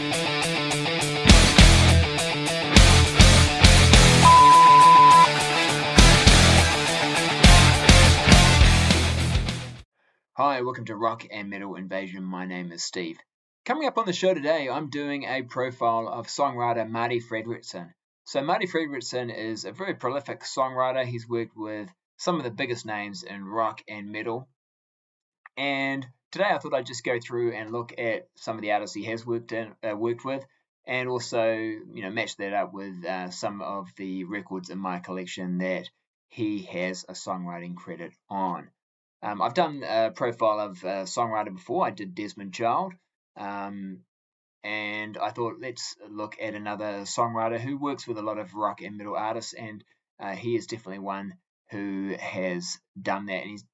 Hi, welcome to Rock and Metal Invasion. My name is Steve. Coming up on the show today, I'm doing a profile of songwriter Marti Frederiksen. So, Marti Frederiksen is a very prolific songwriter. He's worked with some of the biggest names in rock and metal. And today I thought I'd just go through and look at some of the artists he has worked in, uh, worked with, and also you know match that up with uh, some of the records in my collection that he has a songwriting credit on. Um, I've done a profile of a songwriter before. I did Desmond Child. Um, and I thought let's look at another songwriter who works with a lot of rock and metal artists, and uh, he is definitely one who has done that, and he's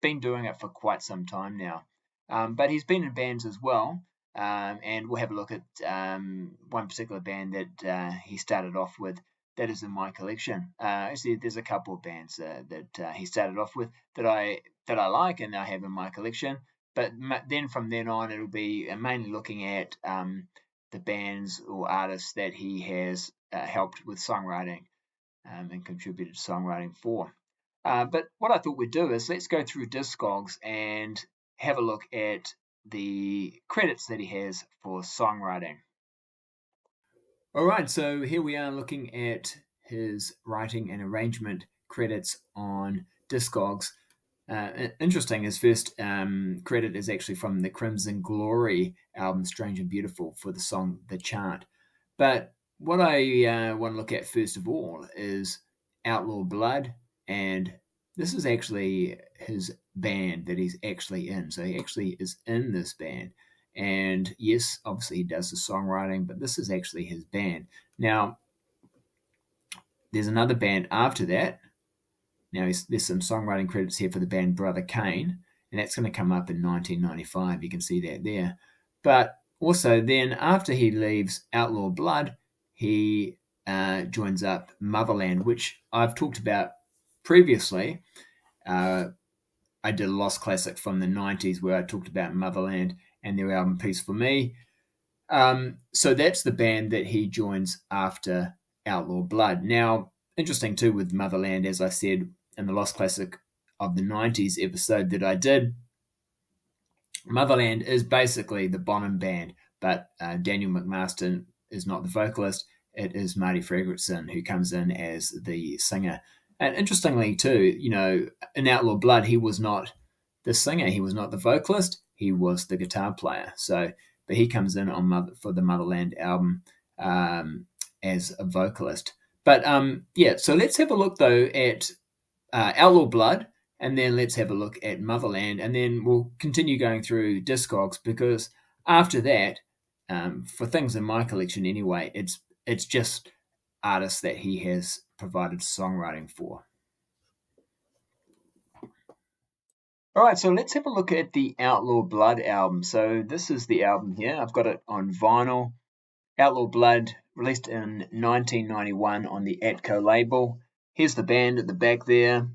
been doing it for quite some time now. Um, but he's been in bands as well, um, and we'll have a look at um, one particular band that uh, he started off with that is in my collection. Uh, actually, there's a couple of bands uh, that uh, he started off with that I that I like and I have in my collection. But then from then on, it'll be uh, mainly looking at um, the bands or artists that he has uh, helped with songwriting um, and contributed songwriting for. Uh, but what I thought we'd do is let's go through Discogs and have a look at the credits that he has for songwriting. All right, so here we are looking at his writing and arrangement credits on Discogs. Uh, interesting, his first um, credit is actually from the Crimson Glory album Strange and Beautiful for the song The Chant. But what I uh, want to look at first of all is Outlaw Blood, and this is actually his band that he's actually in. So he actually is in this band. And yes, obviously he does the songwriting, but this is actually his band. Now, there's another band after that. Now, there's some songwriting credits here for the band Brother Cane, and that's going to come up in 1995. You can see that there. But also, then after he leaves Outlaw Blood, he uh, joins up Motherland, which I've talked about previously. Uh, I did a Lost Classic from the 90s where I talked about Motherland and their album Peace for Me. Um, so that's the band that he joins after Outlaw Blood. Now, interesting too with Motherland, as I said in the Lost Classic of the 90s episode that I did, Motherland is basically the Bonham band, but uh, Daniel MacMaster is not the vocalist. It is Marti Frederiksen who comes in as the singer. And interestingly, too, you know, in Outlaw Blood, he was not the singer, he was not the vocalist he was the guitar player. So, but he comes in on Mother, for the Motherland album um, as a vocalist. But um, yeah, so let's have a look though at uh, Outlaw Blood, and then let's have a look at Motherland, and then we'll continue going through Discogs because after that, um, for things in my collection anyway, it's it's just artists that he has provided songwriting for. All right, so let's have a look at the Outlaw Blood album. So this is the album here. I've got it on vinyl. Outlaw Blood, released in 1991 on the Atco label. Here's the band at the back there.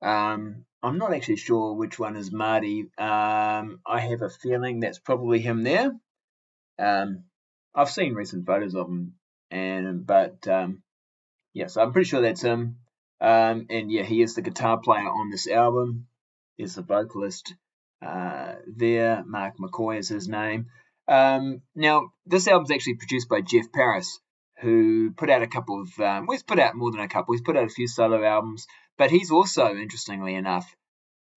Um, I'm not actually sure which one is Marti. Um, I have a feeling that's probably him there. Um, I've seen recent photos of him, and but um, yeah, so I'm pretty sure that's him. Um, and yeah, he is the guitar player on this album is the vocalist uh, there. Mark McCoy is his name. Um, now, this album's actually produced by Jeff Paris, who put out a couple of, um, well, he's put out more than a couple, he's put out a few solo albums, but he's also, interestingly enough,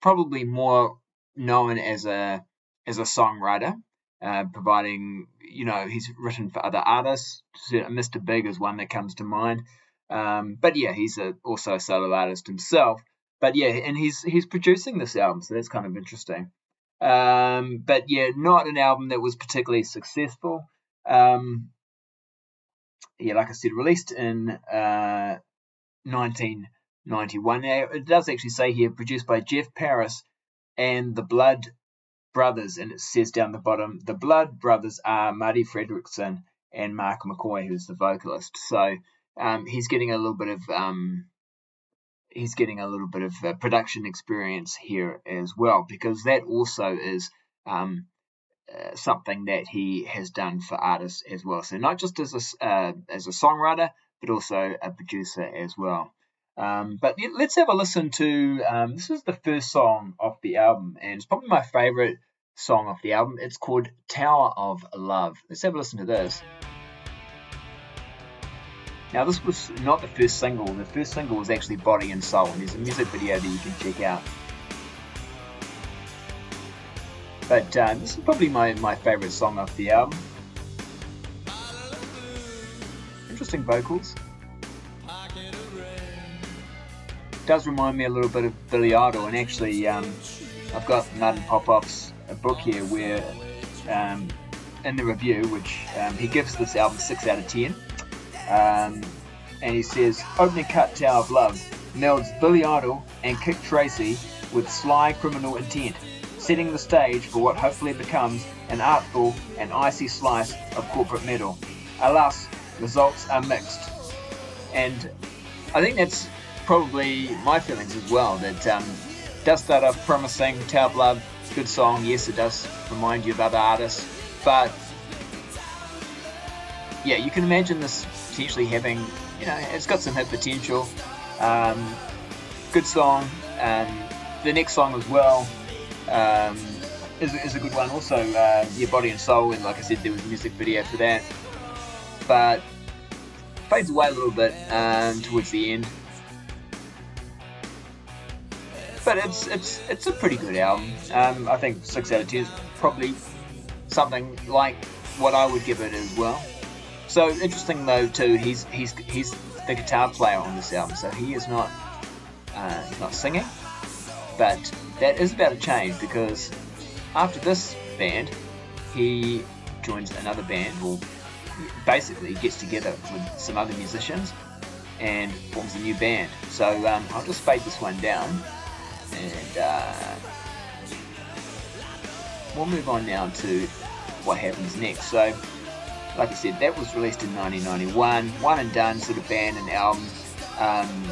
probably more known as a as a songwriter, uh, providing, you know, he's written for other artists. Mr. Big is one that comes to mind. Um, but yeah, he's a, also a solo artist himself but yeah, and he's he's producing this album, so that's kind of interesting. Um, but yeah, not an album that was particularly successful. Um, yeah, like I said, released in uh, 1991. Now, it does actually say here, produced by Jeff Paris and the Blood Brothers, and it says down the bottom, the Blood Brothers are Marti Frederiksen and Mark McCoy, who's the vocalist. So um, he's getting a little bit of um, he's getting a little bit of uh, production experience here as well, because that also is um, uh, something that he has done for artists as well. So not just as a uh, as a songwriter, but also a producer as well. Um, but let's have a listen to um, this is the first song off the album, and it's probably my favorite song off the album. It's called Tower of Love. Let's have a listen to this. Now, this was not the first single. The first single was actually Body and Soul, and there's a music video that you can check out. But uh, this is probably my, my favourite song off the album. Interesting vocals. Does remind me a little bit of Billy Idol, and actually, um, I've got Martin Popoff's a book here where, um, in the review, which um, he gives this album 6 out of 10. Um, and he says, opening cut Tower of Love melds Billy Idol and Dick Tracy with sly criminal intent setting the stage for what hopefully becomes an artful and icy slice of corporate metal. Alas, results are mixed. And I think that's probably my feelings as well, that um, does start off promising, Tower of Love, good song, yes it does remind you of other artists, but yeah, you can imagine this potentially having, you know, it's got some hit potential, um, good song, and the next song as well, um, is, is a good one. Also, uh, Your Body and Soul, and like I said, there was a music video for that. But fades away a little bit um, towards the end. But it's it's it's a pretty good album. Um, I think six out of ten is probably something like what I would give it as well. So interesting though too. He's he's he's the guitar player on this album, so he is not uh, he's not singing, but that is about to change because after this band, he joins another band, or basically gets together with some other musicians and forms a new band. So um, I'll just fade this one down and uh, we'll move on now to what happens next. So, like I said, that was released in 1991, one and done sort of band and album. Um,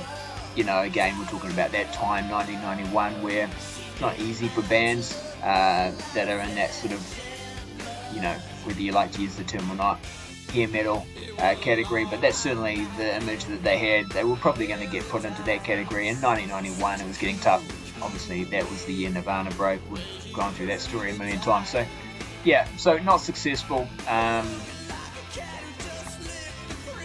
you know, again, we're talking about that time, 1991, where it's not easy for bands uh, that are in that sort of, you know, whether you like to use the term or not, hair metal uh, category. But that's certainly the image that they had. They were probably going to get put into that category in 1991. It was getting tough. Obviously, that was the year Nirvana broke. We've gone through that story a million times. So, yeah, so not successful. Um,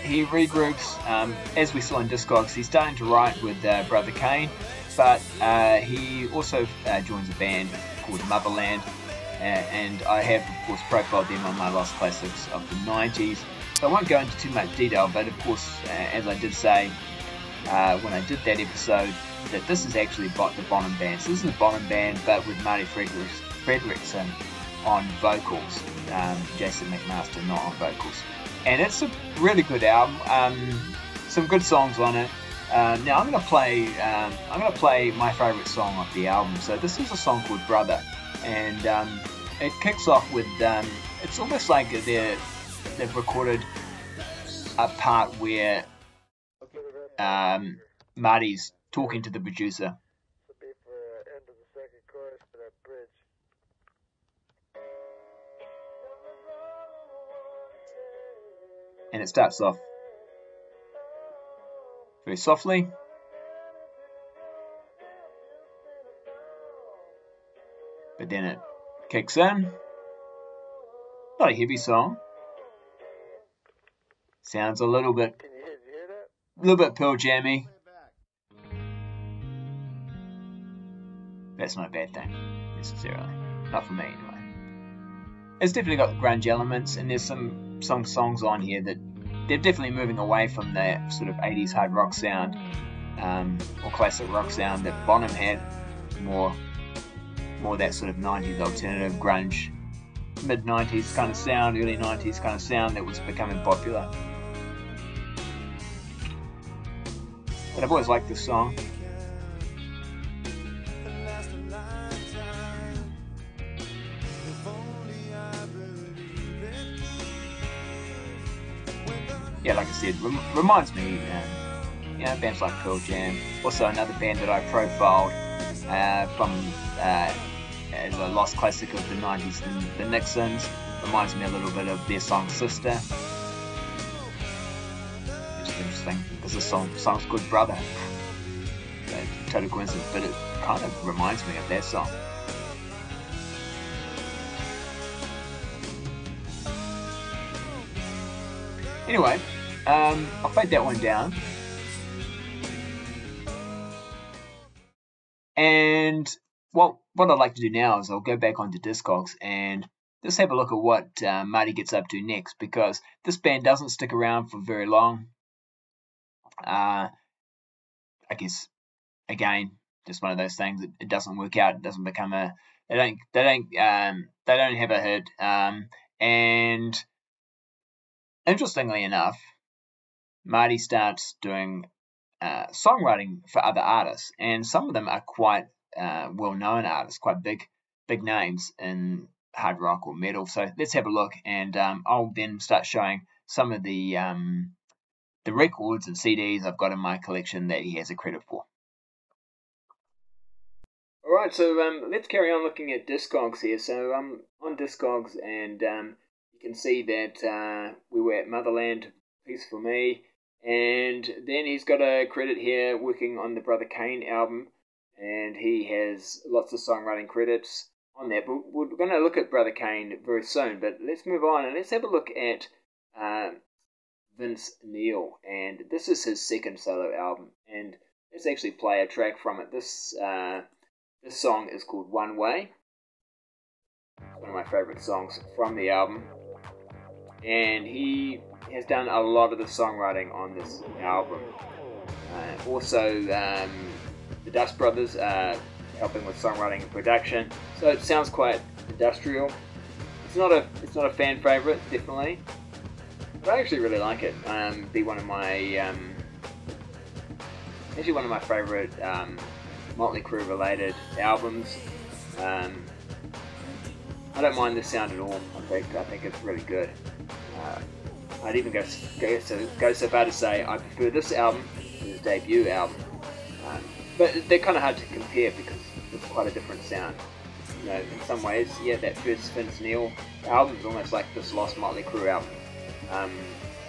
he regroups. Um, as we saw in Discogs, he's starting to write with uh, Brother Cane but uh, he also uh, joins a band called Motherland, uh, and I have, of course, profiled them on my Lost Classics of the 90s. So I won't go into too much detail, but of course, uh, as I did say uh, when I did that episode, that this is actually the Bonham Band. So this is the Bonham Band, but with Marti Frederiksen on vocals, um, Jason McMaster not on vocals. And it's a really good album. Um, some good songs on it. Uh, now I'm gonna play. Um, I'm gonna play my favorite song off the album. So this is a song called Brother, and um, it kicks off with. Um, it's almost like they they've recorded a part where um, Marti's talking to the producer. And it starts off very softly. But then it kicks in. Not a heavy song. Sounds a little bit, a little bit Pearl Jammy. That's not a bad thing necessarily, not for me anyway. It's definitely got grunge elements, and there's some some songs on here that they're definitely moving away from that sort of 80s hard rock sound um, or classic rock sound that Bonham had, more more that sort of 90s alternative grunge, mid 90s kind of sound, early 90s kind of sound that was becoming popular. But I've always liked this song. Said, rem- reminds me, um, you know, bands like Pearl Jam. Also, another band that I profiled uh, from uh, as a lost classic of the 90s, the, the Nixons. Reminds me a little bit of their song Sister. Which is interesting because the song song's Good Brother. total coincidence, but it kind of reminds me of that song. Anyway, um, I'll fade that one down. And what what I'd like to do now is I'll go back onto Discogs and just have a look at what uh, Marti gets up to next because this band doesn't stick around for very long. Uh, I guess again, just one of those things. It, it, doesn't work out. It doesn't become a. They don't. They don't. Um, they don't have a hit. Um, and interestingly enough, Marti starts doing uh, songwriting for other artists, and some of them are quite uh, well-known artists, quite big, big names in hard rock or metal. So let's have a look, and um, I'll then start showing some of the um, the records and CDs I've got in my collection that he has a credit for. All right, so um, let's carry on looking at Discogs here. So um, on Discogs, and um, you can see that uh, we were at Motherland, Peace for Me, and then he's got a credit here working on the Brother Cane album, and he has lots of songwriting credits on that. But we're going to look at Brother Cane very soon. But let's move on and let's have a look at uh, Vince Neil, and this is his second solo album, and let's actually play a track from it. This uh, this song is called One Way. One of my favorite songs from the album, and he has done a lot of the songwriting on this album. Uh, also, um, the Dust Brothers are helping with songwriting and production, so it sounds quite industrial. It's not a it's not a fan favorite, definitely, but I actually really like it. Um, be one of my um, actually one of my favorite um, Motley Crue related albums. Um, I don't mind the sound at all. I think I think it's really good. Uh, I'd even go, go, so, go so far to say I prefer this album to his debut album. Um, but they're kind of hard to compare because it's quite a different sound. You know, in some ways, yeah, that first Vince Neil album is almost like this Lost Motley Crue album. Um,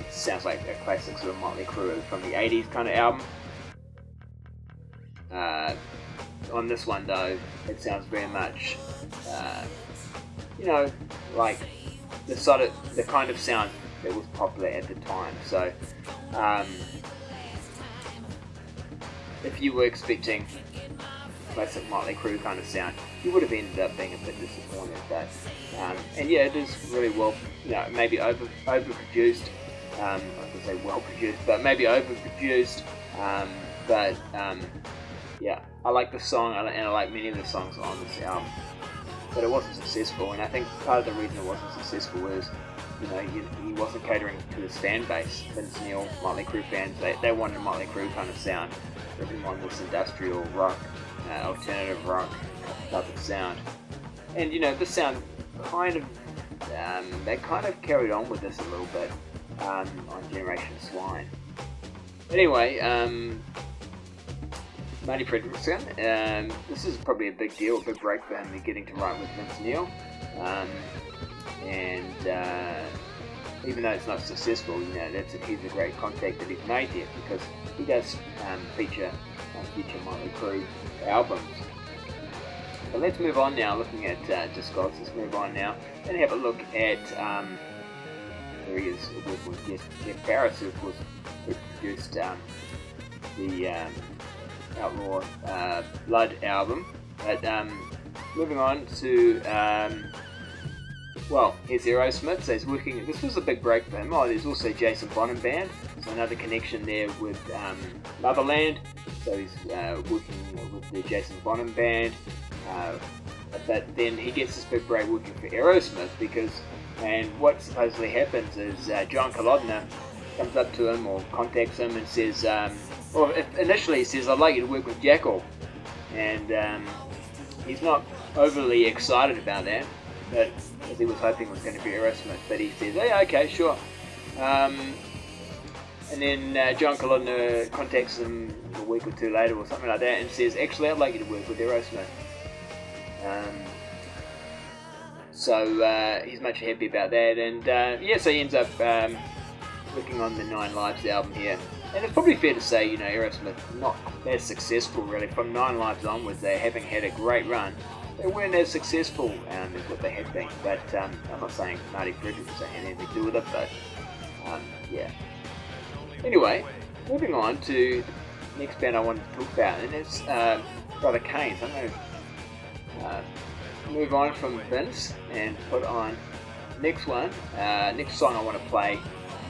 sounds like a classic sort of Motley Crue from the 80s kind of album. Uh, on this one, though, it sounds very much, uh, you know, like the sort of the kind of sound that was popular at the time. So, um, if you were expecting classic Motley Crue kind of sound, you would have ended up being a bit disappointed. But um, and yeah, it is really well, you know, maybe over overproduced. Um, I could say well produced, but maybe overproduced. Um, but um, yeah, I like the song and I like many of the songs on this album. But it wasn't successful, and I think part of the reason it wasn't successful is you know, he, he wasn't catering to his fan base. Vince Neil, Motley Crue fans, they, they wanted a Motley Crue kind of sound. They this industrial rock, uh, alternative rock type of sound. And, you know, this sound kind of, um, they kind of carried on with this a little bit um, on Generation Swine. Anyway, um, Marti Frederiksen, um, this is probably a big deal, a big break for him getting to write with Vince Neil. Um, and uh, even though it's not successful, you know, that's a, he's a great contact that he's made there because he does um, feature on future Motley Crue albums. But let's move on now, looking at uh, Discogs, let's move on now and have a look at um, there he is with Jeff, Jeff Paris, who of course who produced um, the um, Outlaw uh, Blood album. But um, moving on to um, well, here's Aerosmith, he's working, this was a big break for him. Oh, there's also Jason Bonham Band, so another connection there with um, Motherland, so he's uh, working with the Jason Bonham Band. Uh, but then he gets this big break working for Aerosmith because, and what supposedly happens is uh, John Kalodner comes up to him or contacts him and says, um, or initially he says, I'd like you to work with Jackyl. And um, he's not overly excited about that, but as he was hoping was going to be Aerosmith, but he says, "Yeah, okay, sure." Um, and then uh, John Kalodner contacts him a week or two later or something like that and says, "Actually, I'd like you to work with Aerosmith." Um, So uh, he's much happy about that, and uh, yeah, so he ends up um, working on the Nine Lives album here. And it's probably fair to say, you know, Aerosmith not that successful really from Nine Lives onwards. They having had a great run, they weren't as successful um, as what they had been. But um, I'm not saying Marti Frederiksen had anything to do with it, but um, yeah. Anyway, moving on to the next band I wanted to talk about, and it's uh, Brother Cane. So I'm going to uh, move on from Vince and put on next one. Uh, next song I want to play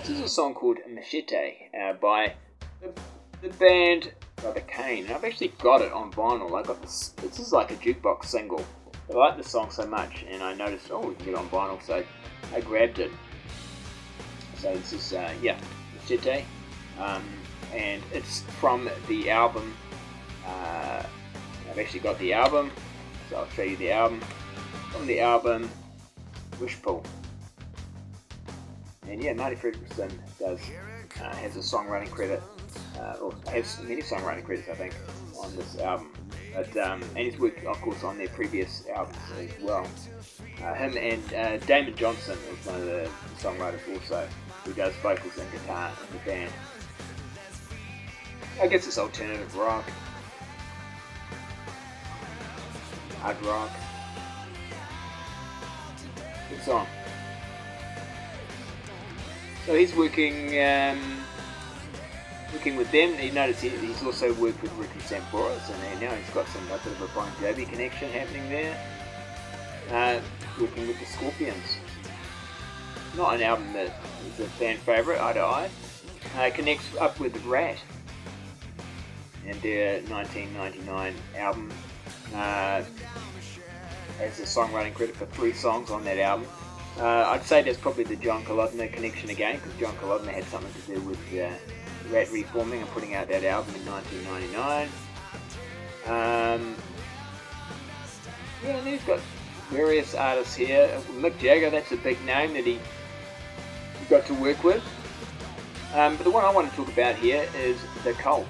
this is a song called Machete uh, by the, the band Brother Cane. And I've actually got it on vinyl. I got this. This is like a jukebox single. I like the song so much, and I noticed, oh, we can get on vinyl, so I grabbed it. So this is, uh, yeah, Machete. Um, and it's from the album. Uh, I've actually got the album, so I'll show you the album. From the album Wishpool. And yeah, Marti Frederiksen does uh, has a songwriting credit, uh, or has many songwriting credits, I think, on this album. But um, and he's worked, of course, on their previous albums as well. Uh, him and uh, Damon Johnson is one of the songwriters also, who does vocals and guitar in the band. I guess it's alternative rock, hard rock. Good song. So he's working um, working with them. You notice he, he's also worked with Ricky Sambora, and now he's got some a bit of a Bon Jovi connection happening there. Uh, working with the Scorpions. Not an album that is a fan favourite, eye to eye. Uh, connects up with Ratt and their 1999 album. Uh, has a songwriting credit for three songs on that album. Uh, I'd say that's probably the John Kalodner connection again, because John Kalodner had something to do with uh, Ratt reforming and putting out that album in 1999. Um, yeah, and he's got various artists here. Mick Jagger, that's a big name that he got to work with. Um, but the one I want to talk about here is The Cult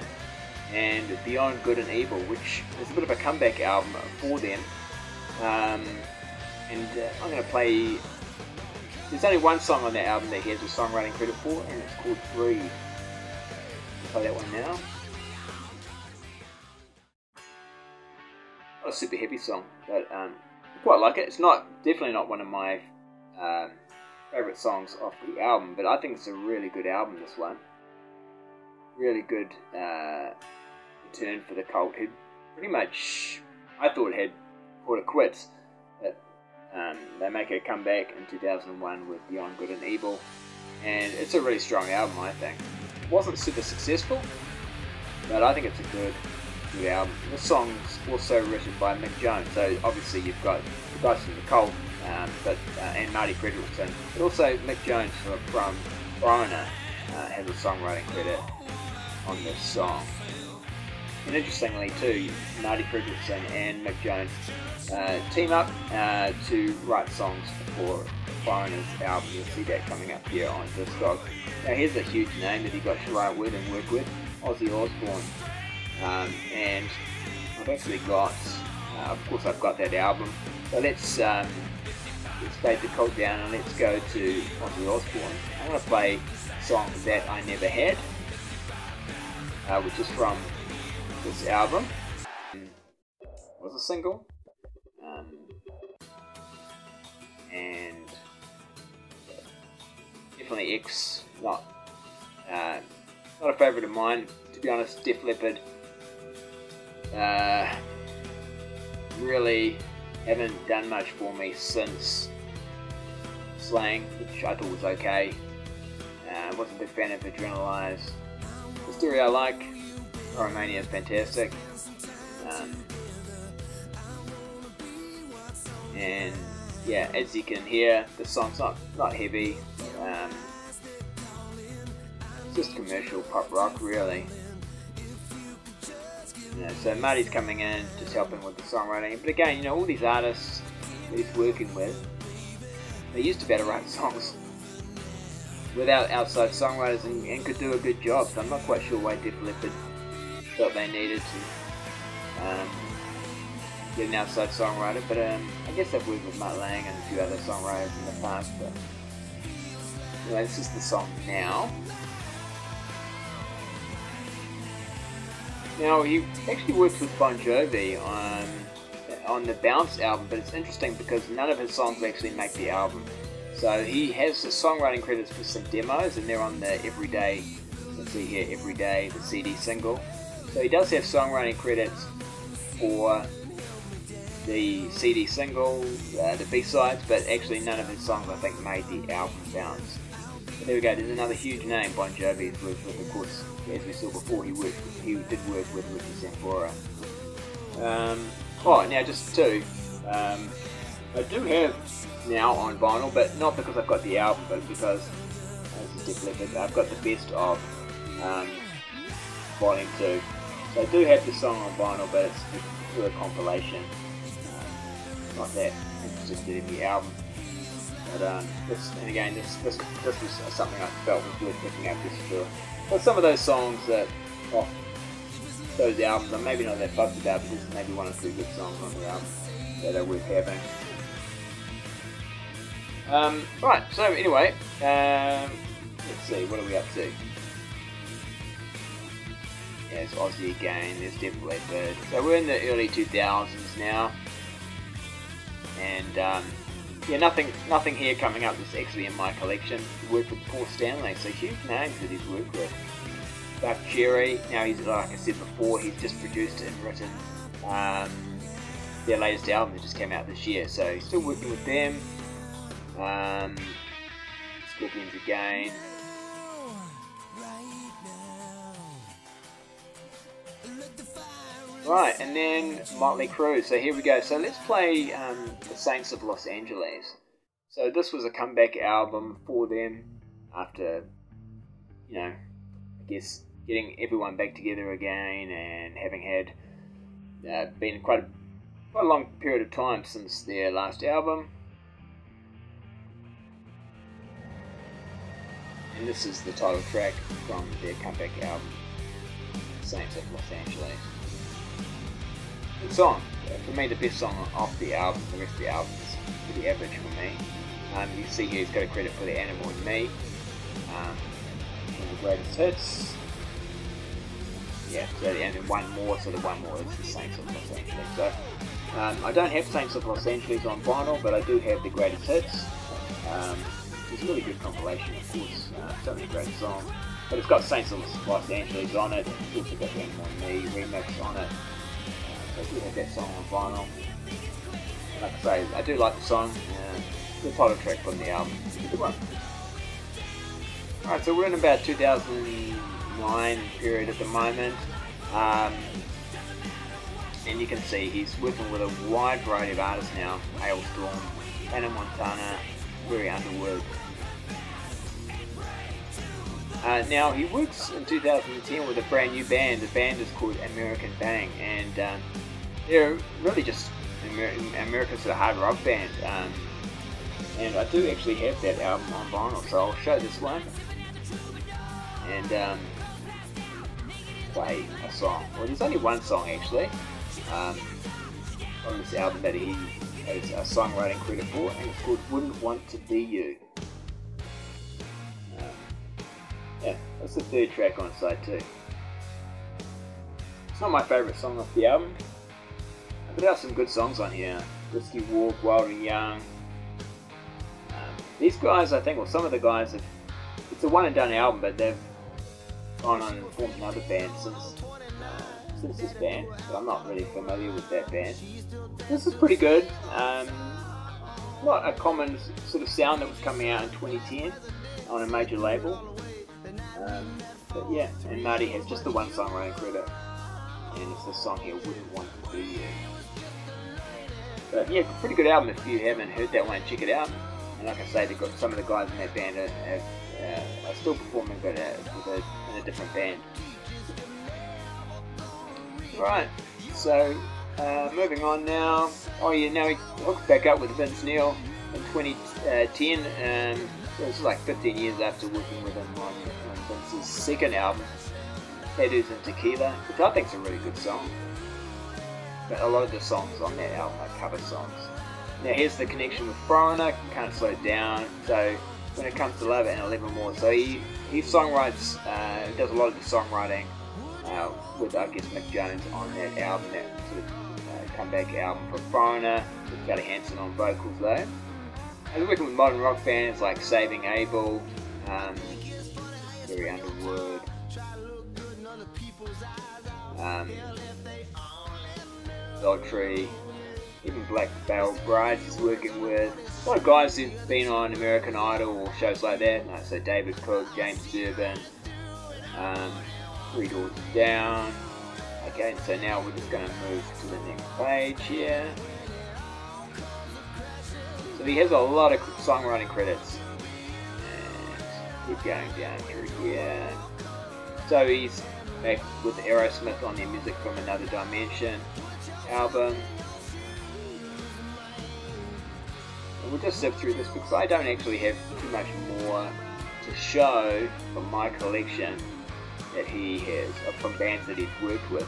and Beyond Good and Evil, which is a bit of a comeback album for them. Um, and uh, I'm going to play there's only one song on that album that he has a songwriting credit for, and it's called Breathe. Play that one now. Not a super heavy song, but um, I quite like it. It's not definitely not one of my um, favorite songs off the album, but I think it's a really good album. This one, really good uh, return for the cult. Who pretty much I thought had called it quits they make a comeback in 2001 with Beyond Good and Evil, and it's a really strong album, I think. It wasn't super successful, but I think it's a good, good album. The song's also written by Mick Jones, so obviously you've got the guys from the Cult, um, but uh, and Marti Frederiksen, but also Mick Jones from, from uh, has a songwriting credit on this song. And interestingly too, Marti Frederiksen and Mick Jones uh, team up uh, to write songs for Foreigner's album. You'll see that coming up here on Discog. Now here's a huge name that he got to write with and work with, Ozzy Osbourne. Um, and I've actually got, uh, of course I've got that album. So let's, um, let's fade the cult down and let's go to Ozzy Osbourne. I'm going to play a song that I never had, uh, which is from this album. Was a single. Um, and definitely X, not uh, not a favourite of mine. To be honest, Def Leppard uh, really haven't done much for me since Slang, which I thought was okay. Uh, wasn't a big fan of Adrenalize. Hysteria I like. Pyromania is fantastic. Um, and yeah, as you can hear, the song's not not heavy. Um, just commercial pop rock, really. So Marti's coming in, just helping with the songwriting. But again, you know, all these artists he's working with, they used to be able to write songs without outside songwriters and, and, could do a good job. So I'm not quite sure why Def Leppard felt they needed to um, get an outside songwriter, but um, I guess I've worked with Mutt Lange and a few other songwriters in the past. But anyway, this is the song now. Now he actually works with Bon Jovi on on the Bounce album, but it's interesting because none of his songs actually make the album. So he has the songwriting credits for some demos, and they're on the Everyday. Let's see here, Everyday, the CD single. So he does have songwriting credits for the CD single, uh, the B-sides, but actually none of his songs I think made the album Bounce. But there we go. There's another huge name Bon Jovi has worked with. Of course, as we saw before, he worked. He did work with Ricky Sambora. Um, oh, now just two. Um, I do have now on vinyl, but not because I've got the album, but because I've got the best of um, Volume 2. I do have the song on vinyl, but it's through a compilation. Um, not that interested in the album. But um, this, and again, this, this this was something I felt was worth picking up just for. But some of those songs that off those albums, I'm maybe not that fussed about, but there's maybe one or two good songs on the album that are worth having. Um, right, so anyway, um, let's see, what are we up to? Yeah, Ozzy again, there's Def Leppard. So we're in the early 2000s now. And, um, yeah, nothing nothing here coming up that's actually in my collection. Worked with Paul Stanley, so huge names that he's worked with. Buck Cherry, now he's, like I said before, he's just produced and written um, their latest album that just came out this year. So he's still working with them. Um, Scorpions again. Right, and then Motley Crue. So here we go. So let's play um, the Saints of Los Angeles. So this was a comeback album for them after, you know, I guess getting everyone back together again and having had uh, been quite a, quite a long period of time since their last album. And this is the title track from their comeback album, Saints of Los Angeles. Song. For me, the best song off the album. The rest of the album is pretty average for me. Um, you see here he's got a credit for the Animal and Me. Um, one of the greatest hits. Yeah, so, and then one more, so the one more is the Saints of Los Angeles. So, um, I don't have Saints of Los Angeles on vinyl, but I do have the greatest hits. Um, it's a really good compilation, of course. Uh, so many great songs. But it's got Saints of Los Angeles on it. It's also got the Animal and Me remix on it. Have that song on vinyl. Like I say, I do like the song. Uh, the title track from the album. It's a good one. Alright, so we're in about 2009 period at the moment. Um, and you can see he's working with a wide variety of artists now. Halestorm, Hannah Montana, Carrie Underwood. Uh, now he works in 2010 with a brand new band. The band is called American Bang, and um, they're really just Amer- American sort of hard rock band. Um, and I do actually have that album on vinyl, so I'll show this one and um, play a song. Well, there's only one song actually um, on this album that he has a songwriting credit for, and it's called "Wouldn't Want to Be You." Um, yeah, that's the third track on side two. It's not my favourite song off the album, but there are some good songs on here. Whiskey Walk, Wild and Young. Um, these guys, I think, well, some of the guys have. It's a one and done album, but they've gone on and formed another band since uh, since this band. But I'm not really familiar with that band. This is pretty good. Um, not a common sort of sound that was coming out in 2010 on a major label. Um, but yeah, and Marti has just the one songwriting credit, and it's the song here, "Wouldn't Want to Be You." But yeah, pretty good album. If you haven't heard that one, check it out. And like I say, they've got some of the guys in that band are, are, uh, still performing, but uh, with a, in a different band. Right, so uh, moving on now. Oh yeah, now he hooks back up with Vince Neil in 2010. Um, so this is like 15 years after working with him on, on Vince's second album, Tattoos and Tequila, which I think is a really good song. But a lot of the songs on that album are cover songs. Now here's the connection with Foreigner, Can't Slow Down, so when it comes to Love and 11 More, so he, he songwrites, uh, does a lot of the songwriting uh, with I guess Mick Jones on that album, that sort of uh, comeback album for Foreigner, with Kelly Hansen on vocals though. And working with modern rock bands like Saving Abel, um, Carrie Underwood, um, Daughtry, even Black Veil Brides is working with. A lot of guys who've been on American Idol or shows like that. Like, so David Cook, James Durbin, um, Three Doors Down. Okay, so now we're just going to move to the next page here. So he has a lot of songwriting credits. And keep going down through here. So he's back with Aerosmith on their Music from Another Dimension album. And we'll just zip through this because I don't actually have too much more to show from my collection that he has, or from bands that he's worked with.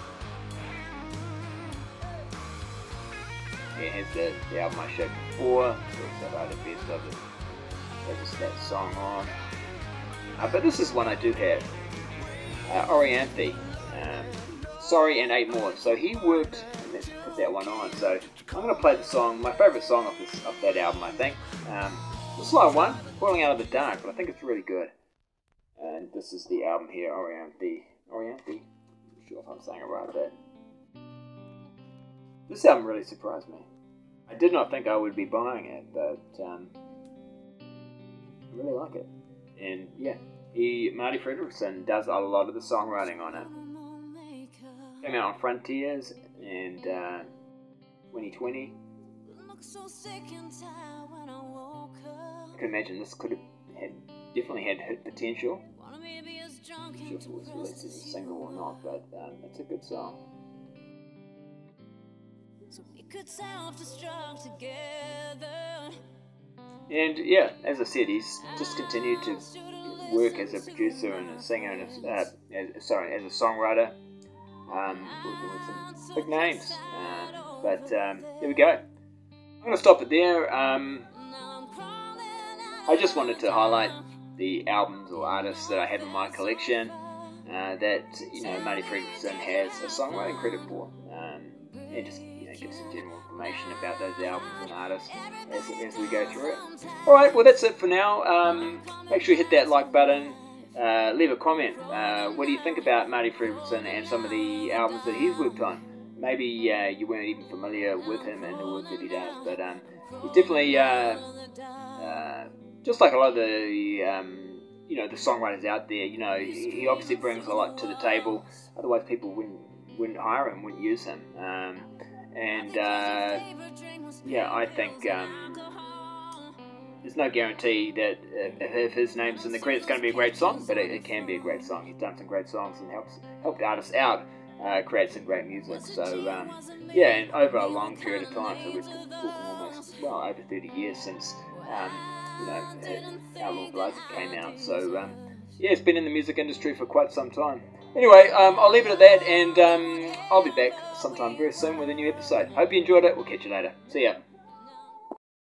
Here has the, the album I showed before, also about the best of it. There's that song on. Uh, but this is one I do have. Uh, Orianthi. Um, Sorry and Eight More. So he worked, put that one on. So I'm going to play the song, my favourite song of, this, of that album, I think. Um, slow one, Falling Out of the Dark, but I think it's really good. And this is the album here, Orianthi. Orianthi? I'm sure if I'm saying it right, but this album really surprised me. I did not think I would be buying it, but um, I really like it. And yeah, he Marti Frederiksen does a lot of the songwriting on it. Came out on Frontiers and uh, 2020. I can imagine this could have had definitely had hit potential. I'm not sure if it was released as a single or not, but um, it's a good song. And yeah, as I said, he's just continued to work as a producer and a singer and a, uh, as, sorry, as a songwriter um, with some big names. Uh, but um, we go. I'm going to stop it there. Um, I just wanted to highlight the albums or artists that I have in my collection uh, that you know Marti Frederiksen has a songwriting credit for. Um, and just you know give some general information about those albums and artists as, as we go through it. All right, well that's it for now. Um, make sure you hit that like button. Uh, leave a comment. Uh, what do you think about Marti Frederiksen and some of the albums that he's worked on? Maybe uh, you weren't even familiar with him and the work that he does, but um, he's definitely uh, uh, just like a lot of the um, you know the songwriters out there. You know, he obviously brings a lot to the table. Otherwise, people wouldn't wouldn't hire him, wouldn't use him. Um, and uh, yeah, I think um, there's no guarantee that if his name's in the credits, it's going to be a great song, but it, it, can be a great song. He's done some great songs and helps helped artists out, uh, create some great music. So um, yeah, and over a long period of time, so we're talking almost well over 30 years since um, you know Outlaw Blood came out. So um, yeah, it's been in the music industry for quite some time. Anyway, um, I'll leave it at that, and um, I'll be back sometime very soon with a new episode. Hope you enjoyed it. We'll catch you later. See ya.